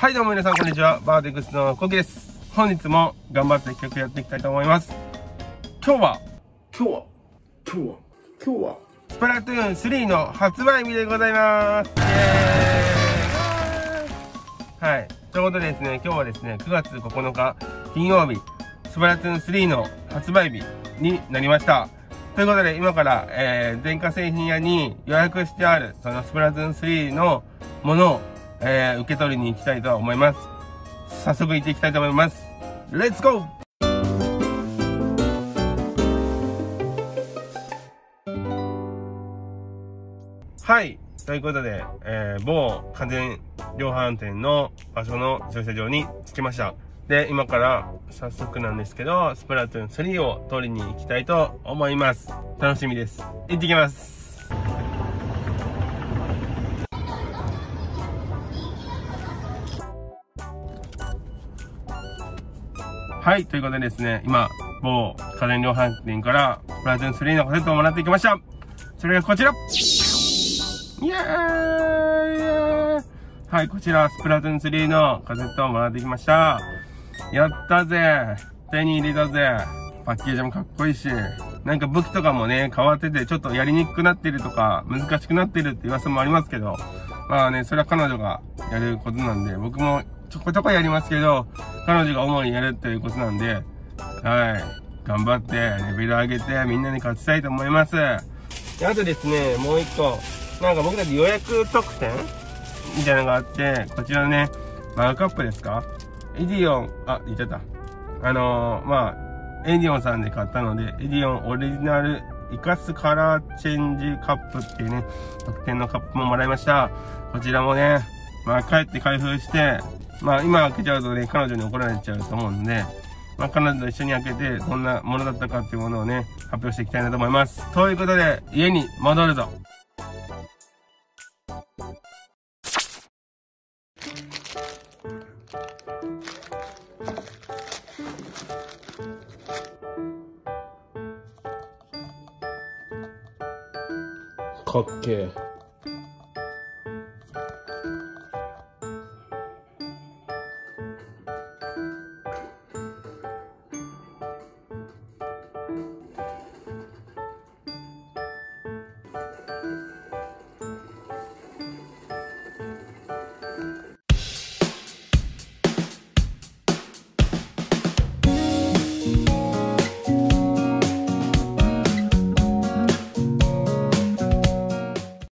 はいどうも皆さんこんにちは。バーテックスのコキです。本日も頑張って曲やっていきたいと思います。今日は今日は今日は今日は。スプラトゥーン3の発売日でございます。イエーイ。はい。ということでですね今日はですね9月9日金曜日スプラトゥーン3の発売日になりました。ということで今から、えー、電化製品屋に予約してあるそのスプラトゥーン3のものをえー、受け取りに行きたいと思います。早速行っていきたいと思います。レッツゴーはい。ということで、えー、某家電量販店の場所の駐車場に着きました。で、今から早速なんですけど、スプラトゥーン3を取りに行きたいと思います。楽しみです。行ってきます。はい、ということでですね、今、某家電量販店から、プラトン3のカセットをもらってきました。それがこちら。イエーイ。はい、こちら、スプラトゥーン3のカセットをもらってきました。やったぜ。手に入れたぜ。パッケージもかっこいいし、なんか武器とかもね、変わってて、ちょっとやりにくくなってるとか、難しくなってるって噂もありますけど、まあね、それは彼女がやることなんで、僕もちょこちょこやりますけど、彼女が主にやるっていうことなんで、はい。頑張って、レベル上げて、みんなに勝ちたいと思います。あとですね、もう一個、なんか僕たち予約特典？みたいなのがあって、こちらね、マグカップですか？エディオン、あ、言っちゃった。あのー、まあ、エディオンさんで買ったので、エディオンオリジナルイカスカラーチェンジカップっていうね、特典のカップももらいました。こちらもね、まあ帰って開封して、まあ今開けちゃうとね、彼女に怒られちゃうと思うんで、まあ彼女と一緒に開けて、どんなものだったかっていうものをね、発表していきたいなと思います。ということで、家に戻るぞ。かっけえ。